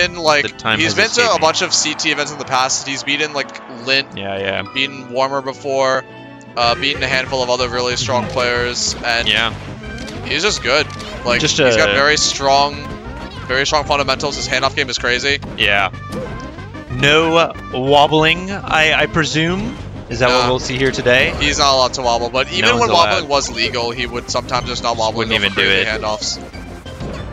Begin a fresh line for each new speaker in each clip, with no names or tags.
in like he's been to a
me.
bunch of CT events in the past. He's beaten like Lint,
Yeah, yeah,
beaten Warmmer before, uh, beaten a handful of other really strong players, and
yeah.
he's just good. Like
Just,
he's got
uh,
very strong, very strong fundamentals. His handoff game is crazy.
Yeah. No wobbling, I, I presume. Is that what we'll see here today?
He's not allowed to wobble, but even
one's
when
allowed.
wobbling was legal, he would sometimes just not wobble
Wouldn't even do it.
handoffs.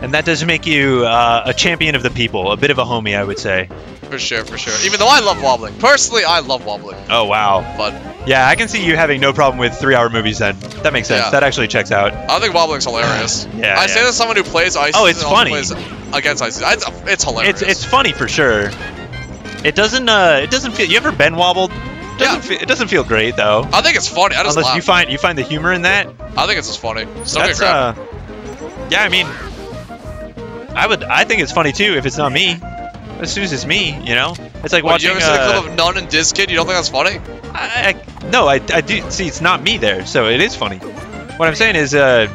And that does make you uh, a champion of the people, a bit of a homie, I would say.
For sure, for sure. Even though I love wobbling. Personally, I love wobbling.
Oh, wow.
But
Yeah, I can see you having no problem with three-hour movies then. That makes sense.
Yeah.
That actually checks out.
I think wobbling's hilarious.
Yeah,
I
yeah.
say this as someone who plays ice.
Oh, it's funny.
Plays against ice. It's, it's hilarious.
It's it's funny for sure. It doesn't uh it doesn't feel. You ever been wobbled? Doesn't
Yeah.
feel, it doesn't feel great though.
I think it's funny. I just
Unless
laugh.
you find you find the humor in that.
I think it's just funny. So
That's
grab.
uh. Yeah, I mean, I would. I think it's funny too if it's not me. As soon as it's me, you know, it's like
What, you
watching.
ever seen a
uh,
clip of Nun and Dizkid? You don't think that's funny?
I, I, no, I, I do see. It's not me there, so it is funny. What I'm saying is, uh,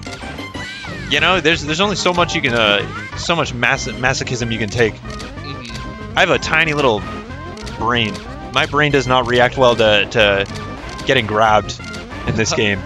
you know, there's there's only so much you can, uh, so much mas- masochism you can take.
hmm
I have a tiny little brain. My brain does not react well to, to getting grabbed in this game.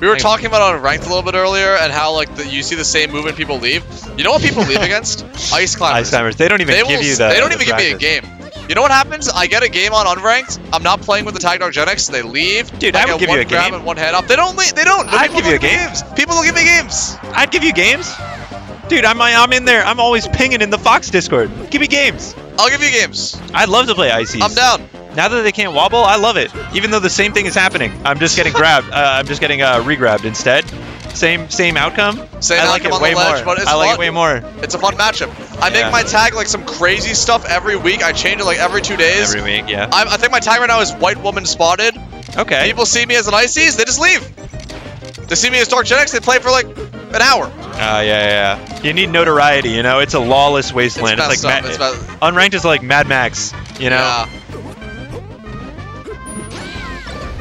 We were talking about on ranked a little bit earlier, and how like the, you see the same movement people leave. You know what people leave against? Ice climbers.
Ice climbers, they don't even
They
give
will.
you the.
they don't
the
even give me a game. You know what happens? I get a game on unranked. I'm not playing with the Tag Dog Gen X. They leave.
Dude,
I
I would give
one
you a
grab
game.
and one head up. They don't. They don't.
I'd
People
give you
don't
a game.
games. People don't give me games.
I'd give you games. Dude, I'm I'm in there. I'm always pinging in the Fox Discord. Give me games.
I'll give you games.
I'd love to play Ices.
I'm down.
Now that they can't wobble, I love it. Even though the same thing is happening, I'm just getting grabbed. Uh, I'm just getting uh, re-grabbed instead. Same same outcome.
Same
I like
outcome
it way
ledge,
more.
but it's
I like
fun.
it way more.
It's a fun matchup. I
Yeah.
make my tag like some crazy stuff every week. I change it like every two days.
Every week, yeah.
I'm, I think my tag right now is white woman spotted.
Okay.
People see me as an Ices, they just leave. They see me as Dark Gen X, they play for like an hour.
Uh, yeah, yeah, yeah. You need notoriety, you know. It's a lawless wasteland.
it's
It's, like. Ma-
it's
unranked is like Mad Max, you know.
Yeah.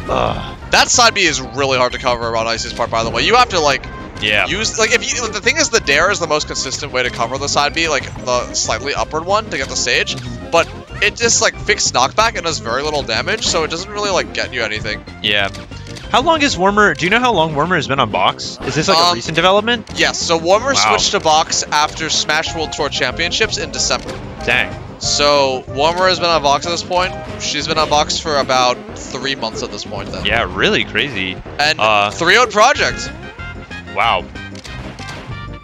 Ugh.
That side B is really hard to cover around Ice's part, by the way. You have to like
yeah.
use like if you the thing is the dair is the most consistent way to cover the side B, like the slightly upward one to get the stage, but it just like fixed knockback and does very little damage, so it doesn't really like get you anything.
yeah. How long is Warmmer? Do you know how long Warmmer has been on box? Is this like a
Um,
recent development?
Yes, so Warmmer
Wow.
switched to box after Smash World Tour Championships in December.
Dang.
So Warmmer has been on box at this point. She's been on box for about three months at this point then.
Yeah, really crazy.
And
Uh,
3 project.
Wow.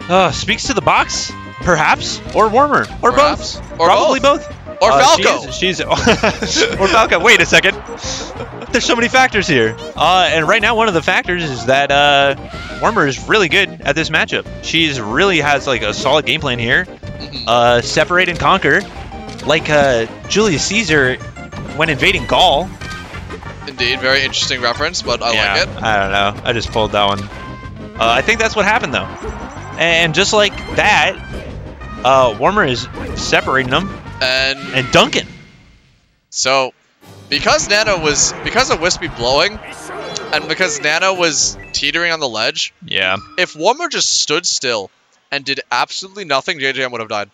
Uh, speaks to the box, perhaps, or Warmmer, or
Perhaps.
both.
Or
Probably both.
Or
Uh,
Falco.
She's, she's or Falco. Wait a second. There's so many factors here. Uh, and right now, one of the factors is that uh, Warmmer is really good at this matchup. She's really has like a solid game plan here.
Mhm.
Uh, separate and conquer, like uh, Julius Caesar when invading Gaul.
Indeed, very interesting reference, but I
yeah,
like it.
I don't know. I just pulled that one. Uh, I think that's what happened though. And just like that, uh, Warmmer is separating them
And
and Duncan.
so, because Nana was because of Whispy blowing, and because Nana was teetering on the ledge,
Yeah.
if Warmmer just stood still and did absolutely nothing, JJM would have died.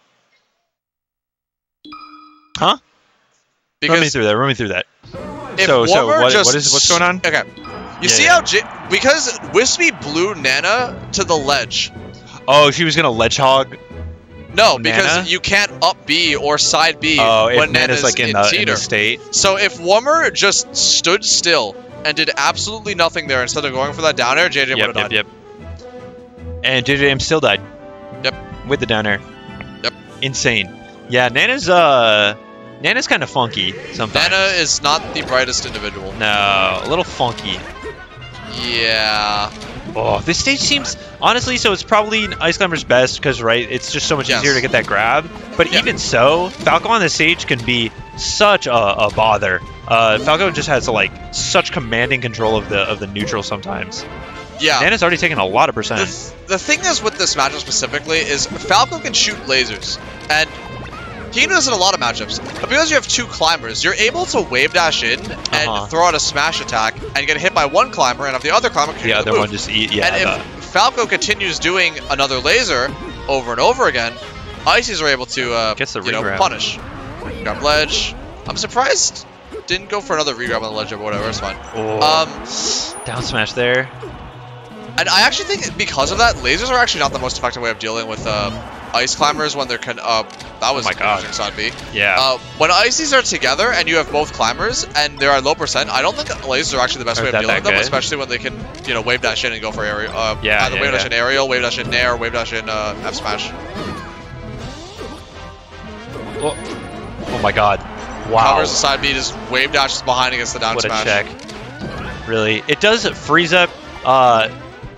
Huh? Run me through that. Run me through that.
if
so- so what-
just
what is- what's going on?
Okay, you
Yeah,
see
yeah.
how J- because Whispy blew Nana to the ledge.
Oh, she was gonna ledge hog.
No, because
Nana?
you can't up B or side B
Oh,
when
Nana's
Nana's
like in,
in,
the, in
teeter.
the state.
So if Warmmer just stood still and did absolutely nothing there instead of going for that down air, JJ would
Yep,
have
yep,
died.
yep. And JJM still died.
Yep.
With the down air.
Yep.
Insane. Yeah, Nana's uh, Nana's kind of funky sometimes.
Nana is not the brightest individual.
No, a little funky.
Yeah.
Oh, this stage seems honestly. So it's probably Ice Climber's best because right, it's just so much
Yes.
easier to get that grab. But
Yeah.
even so, Falco on the stage can be such a, a bother. Uh, Falco just has like such commanding control of the of the neutral sometimes.
Yeah.
Nana's already taken a lot of
The,
percent.
th- the thing is with this matchup specifically is Falco can shoot lasers. And he can do this in a lot of matchups. But because you have two climbers, you're able to wave dash in and
Uh-huh.
throw out a smash attack and get hit by one climber and have the other climber
The other one just eat. Yeah.
and if Falco continues doing another laser over and over again, Ices are able to, uh,
Gets the
you know, punish. Grab ledge. I'm surprised didn't go for another regrab on the ledge or whatever. It's fine.
Oh,
Um,
down smash there.
and I actually think because of that, lasers are actually not the most effective way of dealing with uh, ice climbers when they're con- uh, that was
Oh my God.
side B.
Yeah.
Uh, when ices are together and you have both climbers and they're at low percent, I don't think lasers are actually the best
Or
way of dealing with them,
good.
especially when they can, you know, wave dash in and go for aerial. Uh,
Yeah,
either
yeah,
wave dash
yeah.
in aerial, wave dash in nair, wave dash in uh, F smash.
oh. oh my god. Wow.
Covers the side B, just wave dashes behind against the down
What
smash.
a check. Really. It does freeze up. Uh,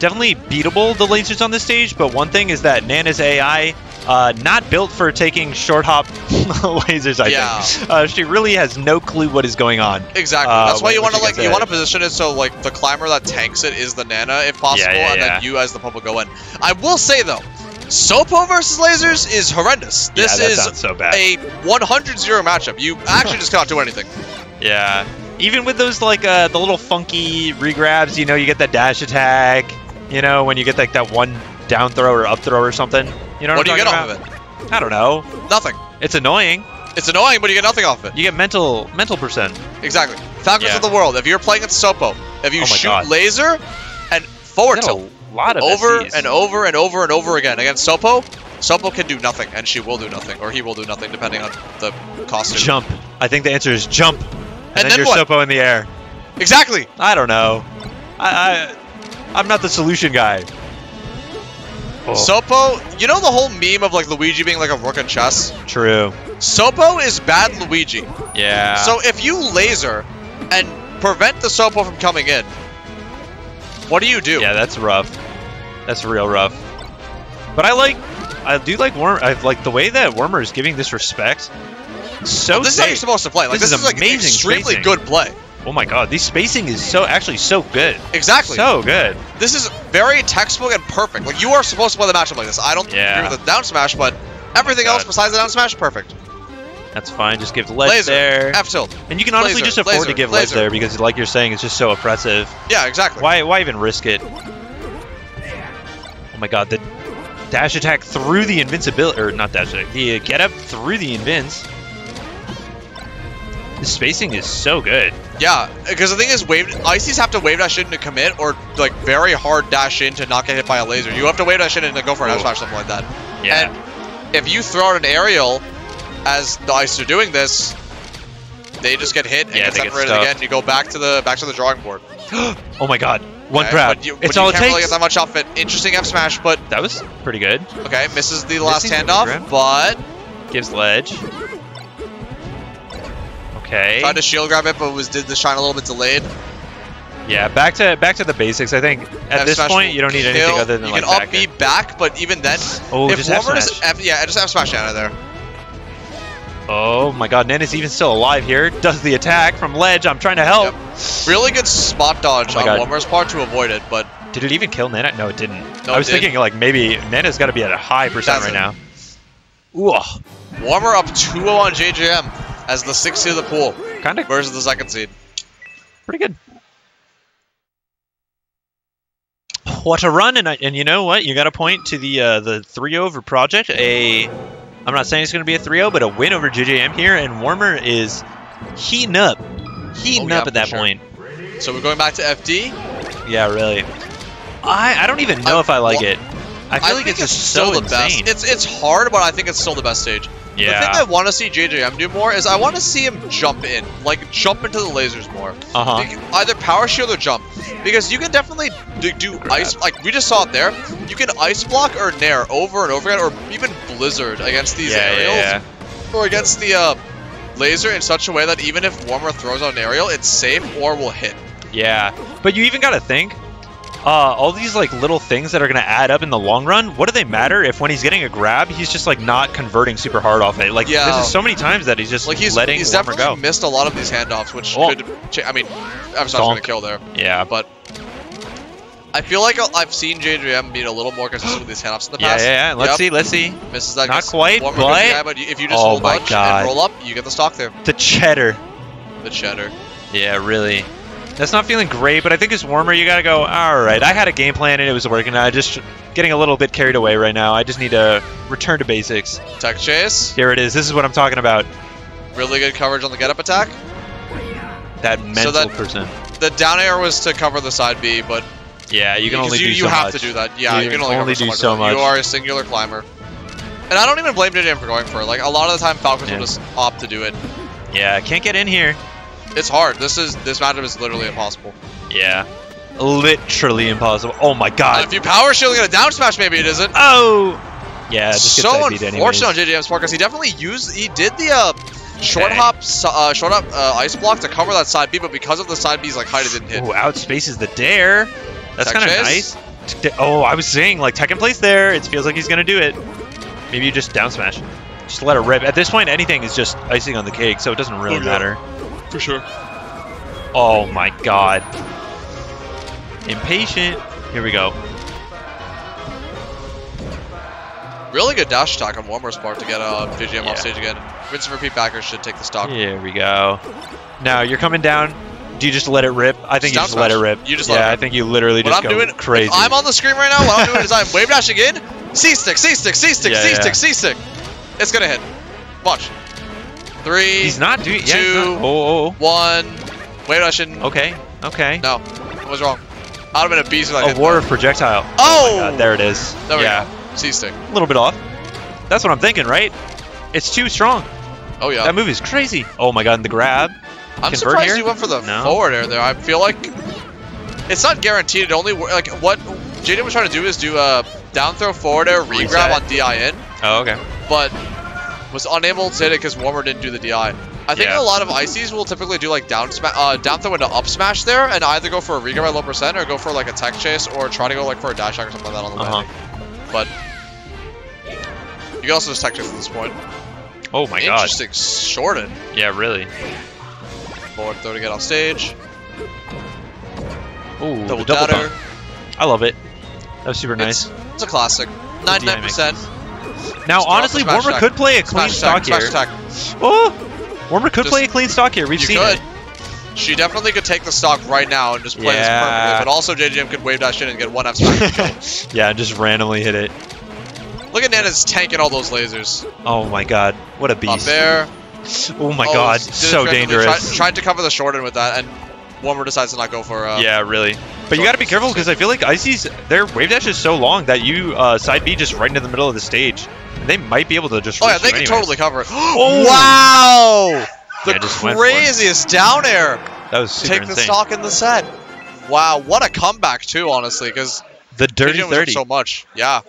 definitely beatable, the lasers on this stage, but one thing is that Nana's AI, uh, not built for taking short hop lasers, I
Yeah.
think. Uh, she really has no clue what is going on.
Exactly.
Uh,
That's why you want to like you want to position it so like the climber that tanks it is the Nana if possible,
yeah,
and
yeah.
then you as the Popo go in. I will say though, Sopo versus lasers is horrendous. This
yeah,
is
so bad.
a 100-0 matchup. You actually just cannot do anything.
Yeah. Even with those like uh, the little funky regrabs, you know, you get that dash attack. You know, when you get like that one down throw or up throw or something. You know
What
what,
do you get
talking
off of it?
I don't know.
Nothing.
It's annoying.
It's annoying, but you get nothing off it.
You get mental mental percent.
Exactly. Falcons
Yeah.
of the world. If you're playing against Sopo, if you
Oh
shoot
God.
laser and forward tilt
a lot of
over
SCs.
and over and over and over again against Sopo, Sopo can do nothing, and she will do nothing, or he will do nothing, depending on the costume.
Jump. I think the answer is jump. And, then,
then
you're
what?
Sopo in the air.
Exactly.
I don't know. I, I I'm not the solution guy. Oh,
Sopo, you know the whole meme of like Luigi being like a rook in chess?
true.
Sopo is bad Luigi.
Yeah.
So if you laser and prevent the Sopo from coming in, what do you do?
Yeah, that's rough. That's real rough. But I like, I do like Worm. I like the way that Warmmer is giving this respect. So
Well, this is how you're supposed to play. Like
This
this,
is
is, like
amazing
extremely
spacing.
good play.
Oh my god, these spacing is so actually so good.
Exactly.
So good.
this is very textbook and perfect. Like you are supposed to play the matchup like this. I don't
Yeah.
agree with the down smash, but everything
God.
else besides the down smash, perfect.
That's fine. Just give ledge
Laser,
there,
F tilt.
and you can honestly
laser,
just afford
laser,
to give ledge there because, like you're saying, it's just so oppressive.
Yeah, exactly.
Why? Why even risk it? Oh my god, the dash attack through the invincibility, or not dash attack, the get up through the invince. The spacing is so good.
Yeah, because the thing is, wave ices have to wave dash in to commit, or like very hard dash in to not get hit by a laser. You have to wave dash in and then go for an
Ooh.
F smash, something like that.
Yeah.
And if you throw out an aerial, as the ice are doing this, they just get hit and
Yeah,
get
they get
separated again. You go back to the back to the drawing board.
oh my god, one
Okay,
grab.
But you,
it's
but
all
you
it
can't really
takes.
get that much off it. Interesting F smash, but
that was pretty good.
okay, misses the last
Missing
handoff,
grab.
but
Gives ledge. Okay.
tried to shield grab it, but was did the shine a little bit delayed.
Yeah, back to back to the basics. I think at
F
this point you don't need anything other than
you
like
can
back
up B back, but even then,
Oh,
if
just F
Warmmer does
smash.
F, yeah, I just F smash out of there.
Oh my god, Nana's even still alive here. Does the attack from ledge. I'm trying to help.
Really good spot dodge
Oh
on. Warmmer's part to avoid it, but
Did it even kill Nana? No, it didn't.
No,
I was
didn't.
thinking like maybe Nana's got to be at a high percent right now. Ooh,
Warmmer up 2-0 on JJM as the sixth seed of the pool
kind of
versus the second seed.
pretty good. What a run! And I, and you know what? You got to point to the uh, the 3 over project. A I'm not saying it's going to be a 3-0, but a win over JJM here, and Warmmer is heating up, heating
Oh, yeah,
up at that
sure.
point.
So we're going back to FD.
Yeah, really. I I don't even know
I-
if I like
well,
it. I feel like
think
it's just
still
so
the
insane.
best. It's it's hard, but I think it's still the best stage. The thing. I want to see JJM do more is I want to see him jump in, like jump into the lasers more.
Uh huh.
Either power shield or jump, because you can definitely do, do ice. Like we just saw it there. You can ice block or nair over and over again, or even blizzard against these
Yeah,
aerials,
yeah, yeah.
or against the uh, laser in such a way that even if Warmmer throws out an aerial, it's safe or will hit.
Yeah, but you even got to think, uh, all these like little things that are gonna add up in the long run. What do they matter if when he's getting a grab, he's just like not converting super hard off it? Like
Yeah.
this is so many times that he's just
Like he's
letting
he's definitely
go.
missed a lot of these handoffs, which
Oh.
could. I mean, I'm not gonna kill there,
Yeah,
but. I feel like I've seen JJM being a little more consistent with these handoffs in the past.
yeah. yeah. Let's
Yep.
see, let's see.
Misses that.
Not quite, but-
guy, but if you just
Oh
hold
my God.
and roll up, you get the stock there.
The cheddar.
The cheddar.
Yeah, really. That's not feeling great, but I think it's warmer. You gotta go. All right, I had a game plan and it was working. I just getting a little bit carried away right now. I just need to return to basics.
Tech chase.
Here it is. This is what I'm talking about.
Really good coverage on the get up attack.
That mental
that-
percent.
The down air was to cover the side B, but
Yeah, you can only
you,
do
you
so
have
much.
to do that. Yeah,
You
you, can only,
only do
much
so
it. You are a singular climber. And I don't even blame JJM for going for it. Like a lot of the time, Falcons
Yeah.
will just opt to do it.
Yeah, can't get in here.
It's hard. This is this matchup is literally impossible.
Yeah, literally impossible. Oh my
Uh,
god.
if you power shield and get a down smash, maybe it isn't.
Oh. Yeah, just
so unfortunate on
anyways.
JJM's part because he definitely used he did the uh, short
Okay.
hop uh, short hop uh, ice block to cover that side B, but because of the side B's like height, it didn't hit.
Ooh, outspaces the dair. That's kind of nice. Oh, I was saying like tech in place there. It feels like he's gonna do it. Maybe you just down smash. Just let it rip. At this point, anything is just icing on the cake, so it doesn't really
Oh, yeah.
matter.
For sure.
Oh my god. Impatient. Here we go.
Really good dash attack on Warmmer's part to get uh, JJM
Yeah.
off stage again. Rinse and repeat backers should take the stock.
Here we go. Now you're coming down. Do you just let it rip? I think
Just
you just let it rip.
You just
yeah, I think you literally
What
just
I'm
go
doing,
crazy.
I'm on the screen right now, what I'm doing is I'm wave dashing in, C stick, C stick, C stick,
Yeah,
C
yeah.
stick, C stick. It's gonna hit. Watch. Three,
He's not doing. Yeah,
two.
Not, Oh, oh, oh.
one. Wave dashing.
oh. Okay. Okay.
No, what was wrong? I'd have been a beast if I
A
hit
war
that.
of projectile.
Oh! oh!
my God, there it is.
There we
yeah.
C stick.
a little bit off. That's what I'm thinking, right? It's too strong.
Oh yeah.
That move is crazy. Oh my god, and the grab.
I'm
convert
surprised
here?
you went for the
No.
forward air there. I feel like it's not guaranteed. It only like what Jaden was trying to do is do a down throw forward air re grab on DIN,
Oh, okay.
but was unable to hit it because Warmmer didn't do the DI. I think
Yeah.
a lot of ICs will typically do like down sma- uh, down throw into up smash there, and either go for a re grab at low percent or go for like a tech chase or try to go like for a dash attack or something like that on the
Uh-huh.
landing. But you can also just tech chase at this point.
Oh my god.
Interesting shorted
Yeah, really.
forward throw to get off stage.
Ooh,
Double,
the double
downer.
dunk. I love it. That was super nice.
It's, it's a classic. 99%.
Now,
Just
honestly, Warmmer
attack.
could play a clean stock
attack,
here. Oh, Warmmer could
Just-
play a clean stock here. We've seen
could.
it.
She definitely could take the stock right now and just play
Yeah.
this perfectly. But also, JJM could wave dash in and get one F smash.
yeah, just randomly hit it.
Look at Nana's tanking all those lasers.
Oh my god, what a
Up
beast!
there.
Oh my
Oh,
god, so dangerous.
Tried, tried to cover the short end with that, and Warmmer decides to not go for. Uh,
yeah, really. But you got to be careful because I feel like Icy's their wave dash is so long that you uh, side B just right into the middle of the stage. They might be able to just.
Oh yeah, they can
anyways.
totally cover it.
Oh.
wow! The
Yeah, just went for it.
craziest down air.
That was super
Take the stock in the set. Wow, what a comeback too, honestly, because
The dirty
JJM was up
thirty.
so much. Yeah.